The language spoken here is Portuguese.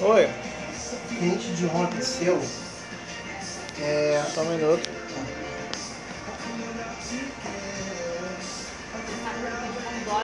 Oi. Cliente de ontem seu. É. Só um minuto. Tá.